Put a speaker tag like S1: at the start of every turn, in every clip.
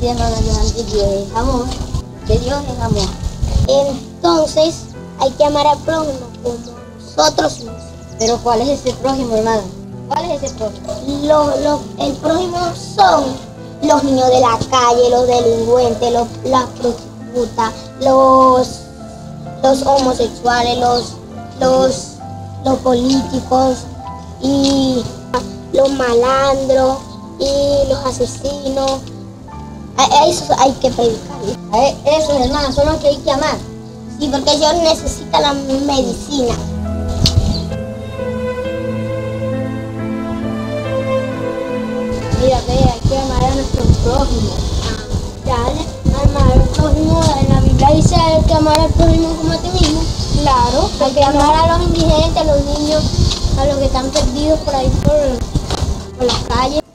S1: Lo que sí, hermana Johanny, Dios es amor. Que Dios es amor.
S2: Entonces hay que amar al prójimo como nosotros mismos.
S1: Pero ¿cuál es ese prójimo, hermano? ¿Cuál es ese prójimo?
S2: Lo- lo- el prójimo son los niños de la calle, los delincuentes, los, las prostitutas, los, los homosexuales, los, los, los políticos y los malandros y los asesinos. A, eso hay que predicarles.
S1: A e- esos, hermanos, son los que hay que amar.
S2: Sí, porque ellos necesitan la medicina.
S1: Mira, ve, hay que amar a nuestro prójimo.
S2: Dale, amar al prójimo, en la Biblia dice hay que amar al prójimo como a ti mismo. Claro, hay que amar a los indigentes, a los niños, a los que están perdidos por ahí por, por las calles.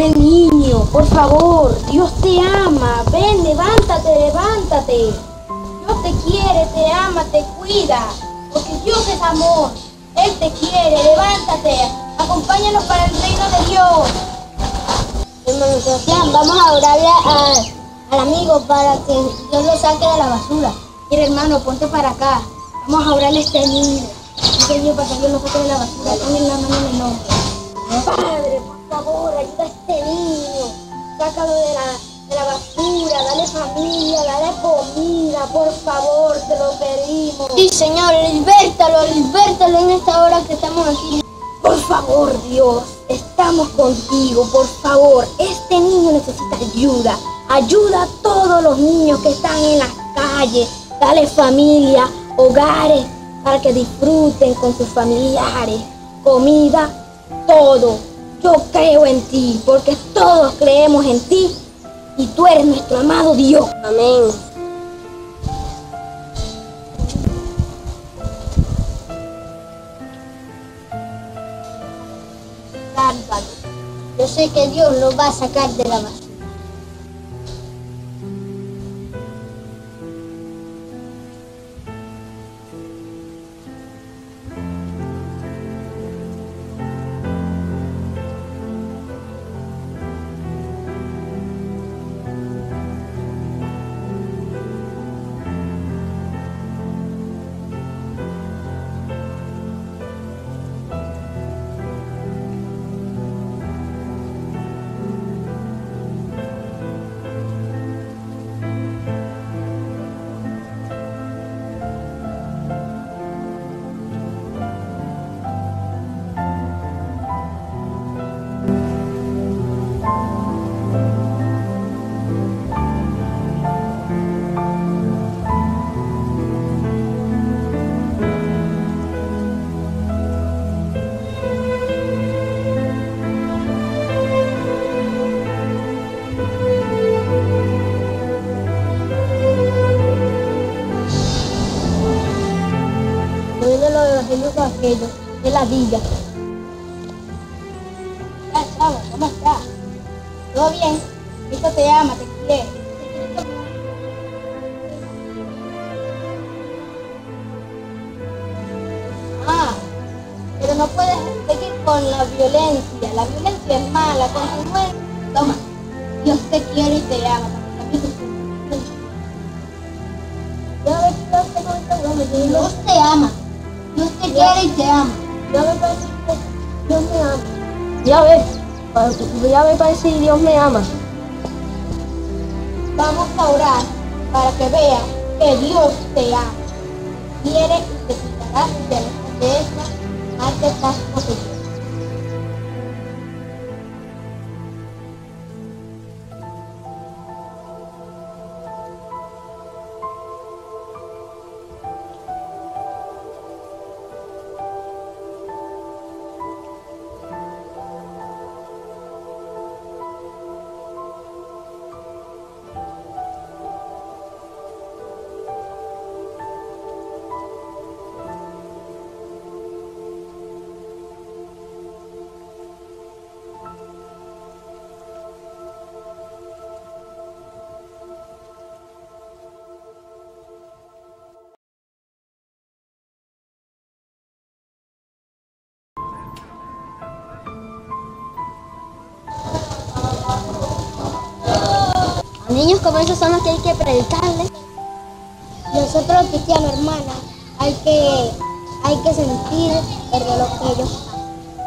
S3: Pobre niño, por favor, Dios te ama. Ven, levántate, levántate. Dios te quiere, te ama, te cuida. Porque Dios es amor. Él te quiere, levántate. Acompáñanos para el reino de Dios.
S2: Hermano vamos a orarle al amigo para que Dios lo saque de la basura.
S3: Mira, hermano, ponte para acá. Vamos a orarle a este niño. Este niño para que Dios lo saque de la basura. Ponle la mano en el. Padre, favor, ayuda a este niño. Sácalo de la, de la basura, dale familia, dale comida, por favor, te lo pedimos.
S2: Sí, Señor, libértalo, libértalo en esta hora que estamos aquí.
S3: Por favor, Dios, estamos contigo, por favor. Este niño necesita ayuda. Ayuda a todos los niños que están en las calles. Dale familia, hogares, para que disfruten con sus familiares. Comida, todo. Yo creo en ti, porque todos creemos en ti. Y tú eres nuestro amado Dios.
S2: Amén. Sálvalo. Yo sé que Dios lo va a sacar de la basura.
S3: Yo de los aquellos, de la villa. Ya, chavo, ¿cómo estás? ¿Todo bien? Cristo te ama, te quiere. Ah, pero no puedes seguir con la violencia. La violencia es mala. Continúe. Toma. Dios te quiere y te ama. Dios te ama,
S2: Dios te. Dios quiere y te ama.
S3: Ya me parece que Dios me ama. Ya ves, ya me parece que Dios me ama. Vamos a orar para que vean que Dios te ama. Quiere y te quitará de esta más de paz posible.
S1: Niños como esos son los que hay que predicarles.
S2: Nosotros cristianos, hermana, hay que, hay que sentir el dolor que ellos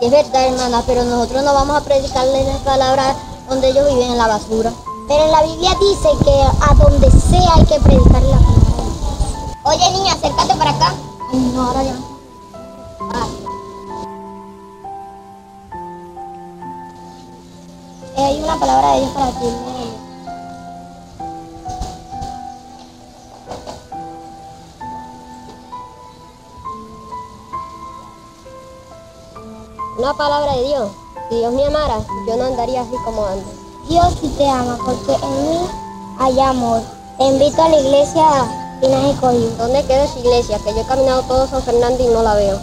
S1: es verdad, hermana, pero nosotros no vamos a predicarles las palabras donde ellos viven en la basura.
S2: Pero en la Biblia dice que a donde sea hay que predicar la palabra. Oye, niña, acércate para acá.
S1: No, ahora ya.
S2: Eh, hay una palabra de Dios para ti.
S1: Una palabra de Dios. Si Dios me amara, yo no andaría así como ando.
S2: Dios sí te ama porque en mí hay amor. Te invito a la iglesia Linaje Cogido.
S1: ¿Dónde queda esa iglesia? Que yo he caminado todo San Fernando y no la veo.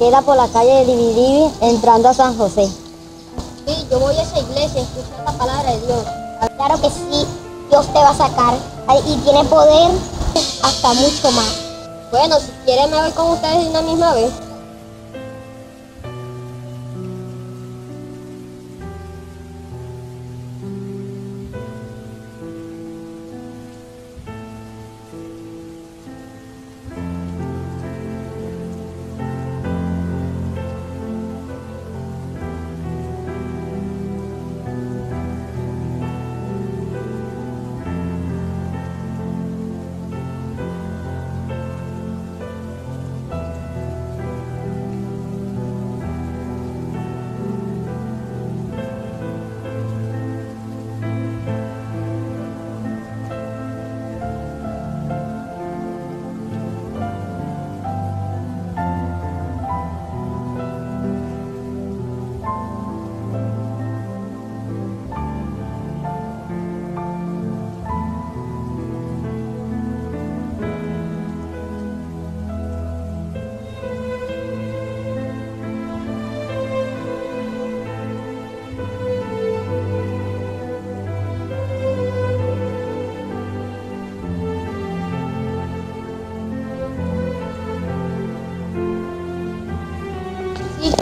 S3: Queda por la calle de Dividivi entrando a San José.
S1: Sí, yo voy a esa iglesia a escuchar la palabra de Dios.
S2: Claro que sí, Dios te va a sacar y tiene poder hasta mucho más.
S1: Bueno, si quieren me voy con ustedes de una misma vez.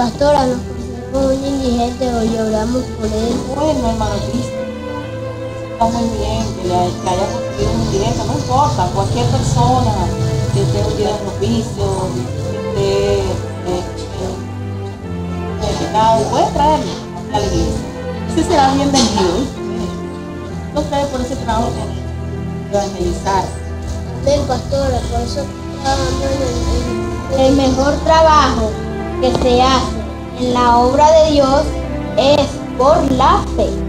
S2: Pastora, nos consideramos un indigente o lloramos por él.
S4: Bueno, hermano Cristo, está muy bien que, que haya conseguido un indigente, no importa, cualquier persona que esté hundida en los vicios, que esté pecado, puede traerlo a la iglesia. Ese será bienvenido. ¿viste? Lo trae por ese trabajo de evangelizar.
S2: Amén, pastora, por eso en El
S3: mejor trabajo que se hace en la obra de Dios es por la fe.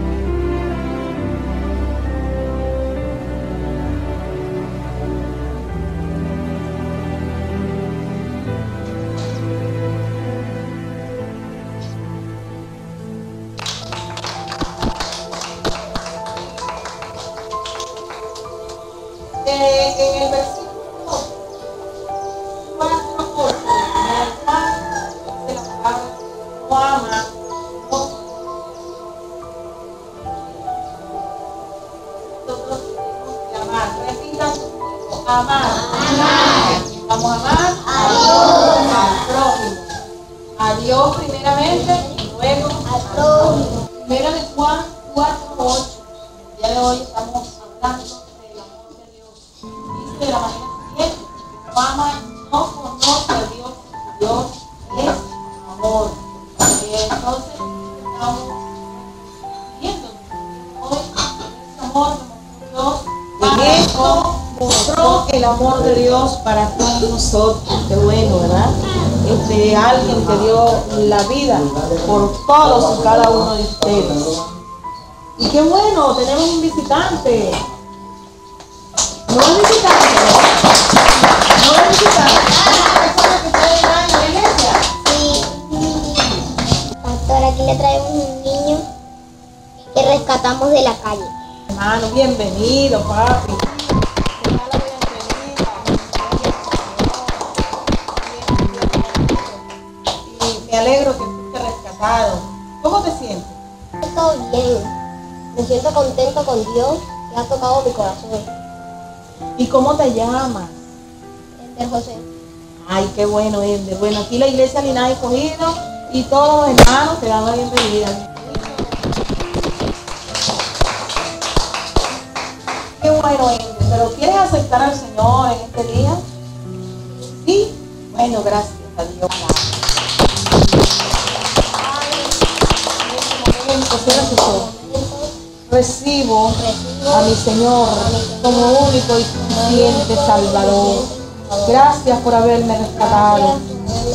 S4: Hablando del amor de Dios. Dice de la manera siguiente, no ama, no conoce a Dios, Dios es amor. Entonces estamos viendo hoy ese amor que Dios esto mostró el amor de Dios para todos nosotros. Qué bueno, ¿verdad? Este, alguien que dio la vida por todos y cada uno de ustedes. Y qué bueno, tenemos un visitante. No es visitante, ¿no? Es visitante. Es una persona que puede entrar en la iglesia.
S2: Sí. Pastora, aquí le traemos un niño que rescatamos de la calle.
S4: Hermano, bienvenido, papi. Me alegro que fuiste rescatado. ¿Cómo te sientes?
S1: Todo bien. Me siento contento con Dios que ha tocado mi corazón.
S4: ¿Y cómo te llamas?
S1: Ender José.
S4: Ay, qué bueno, Ender. Bueno, aquí la iglesia Linaje Escogido y todos los hermanos te dan la bienvenida. muy bueno, Ender, pero ¿quieres aceptar al Señor en este día? ¿Sí? Bueno, gracias a Dios. En este momento. Recibo a mi Señor como único y suficiente Salvador. Gracias por haberme rescatado.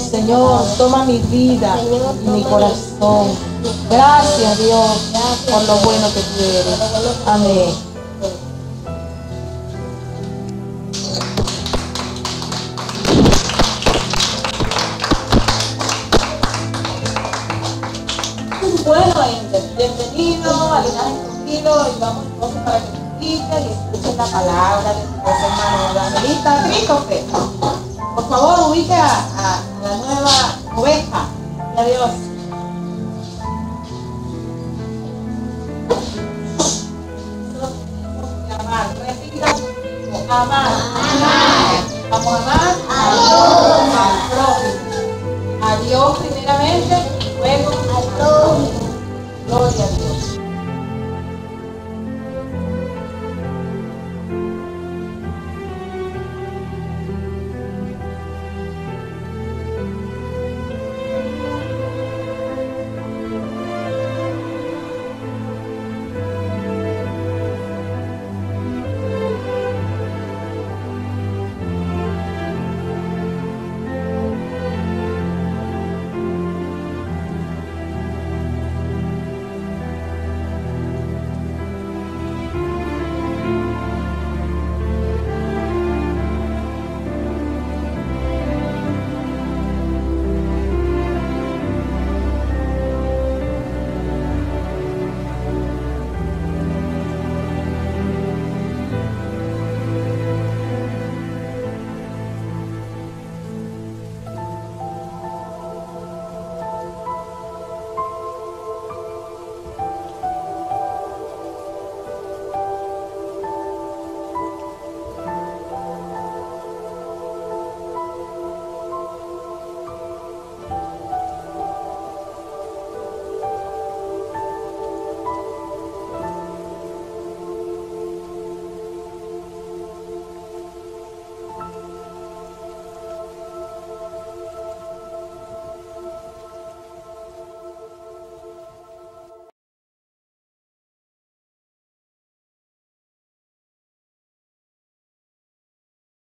S4: Señor, toma mi vida y mi corazón. Gracias Dios por lo bueno que tú eres. Amén. Bueno, bienvenido al y vamos entonces para que y escuchen la palabra de su hermano evangelista Crístofe. Por favor, ubique a, la nueva oveja. Adiós. amar. amar. Vamos a amar a Dios, al prójimo. A primeramente, luego a todos. Gloria a Dios.